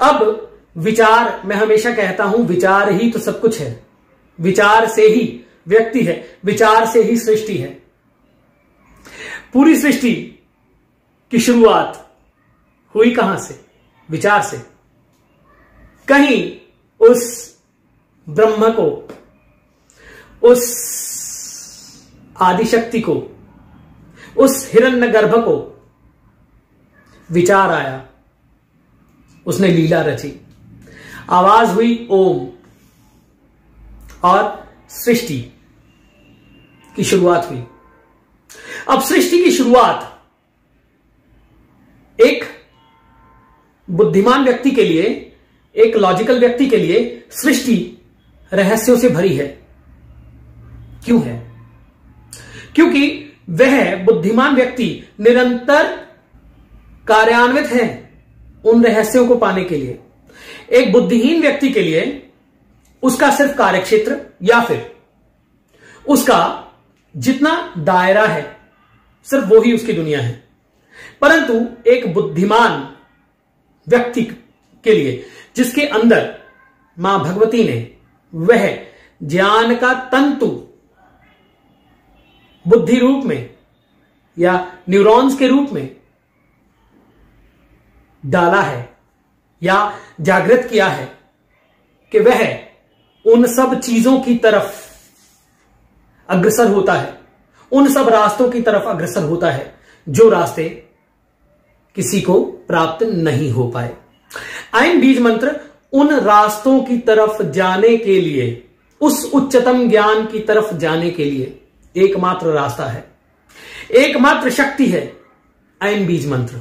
अब विचार, मैं हमेशा कहता हूँ, विचार ही तो सब कुछ है। विचार से ही व्यक्ति है, विचार से ही सृष्टि है। पूरी सृष्टि की शुरुआत हुई कहाँ से? विचार से। कहीं उस ब्रह्म को, उस आदिशक्ति को, उस हिरण्य गर्भ को विचार आया। उसने लीला रची। आवाज़ हुई ओम और सृष्टि की शुरुआत हुई। अब सृष्टि की शुरुआत एक बुद्धिमान व्यक्ति के लिए, एक लॉजिकल व्यक्ति के लिए सृष्टि रहस्यों से भरी है। क्यों है? क्योंकि वह बुद्धिमान व्यक्ति निरंतर कार्यान्वित है। उन रहस्यों को पाने के लिए। एक बुद्धिहीन व्यक्ति के लिए उसका सिर्फ़ कार्यक्षेत्र या फिर उसका जितना दायरा है, सिर्फ़ वो ही उसकी दुनिया है। परंतु एक बुद्धिमान व्यक्ति के लिए जिसके अंदर माँ भगवती ने वह ज्ञान का तंतु बुद्धि रूप में या न्यूरॉन्स के रूप में डाला है या जागृत किया है कि वह उन सब चीज़ों की तरफ़ अग्रसर होता है। उन सब रास्तों की तरफ़ अग्रसर होता है, जो रास्ते किसी को प्राप्त नहीं हो पाए। आइन बीज मंत्र, उन रास्तों की तरफ़ जाने के लिए, उस उच्चतम ज्ञान की तरफ़ जाने के लिए एकमात्र रास्ता है। एकमात्र शक्ति है आइन बीज मंत्र।